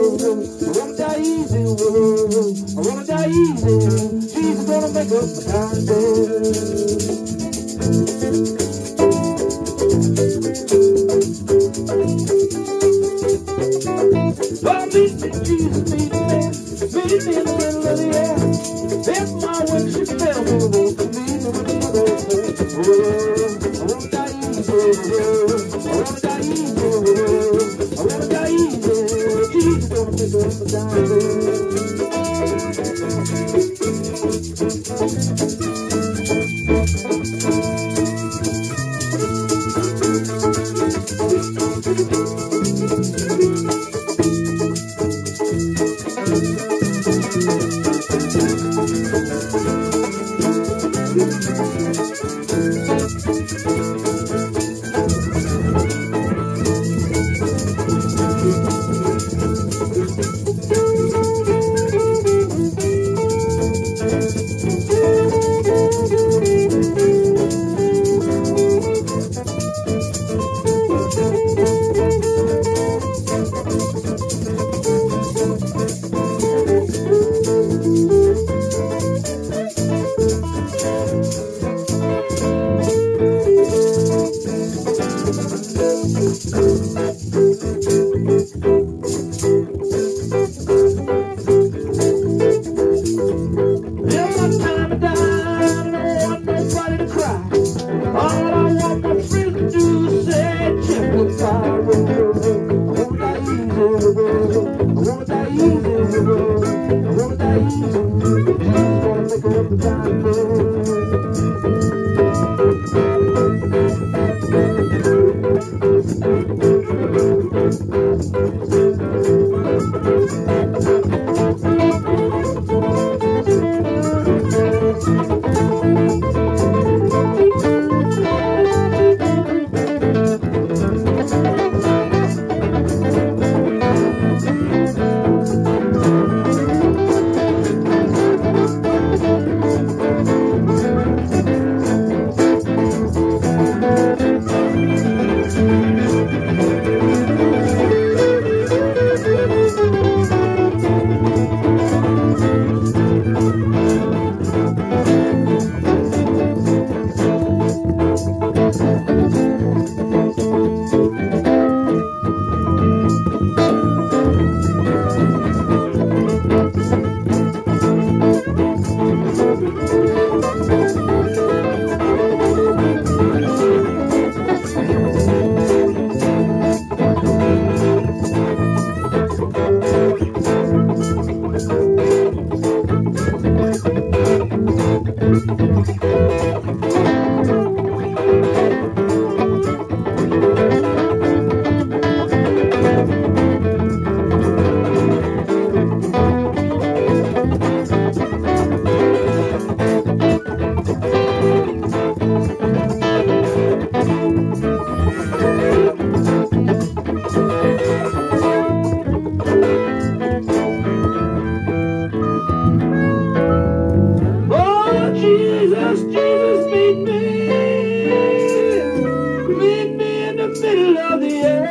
I wanna die easy. I wanna die easy. Jesus gonna make up my time. Oh, meet me, Jesus, meet me, meet me in the middle of the air. If my way, she fell for the wolf, meet me with the other. of the.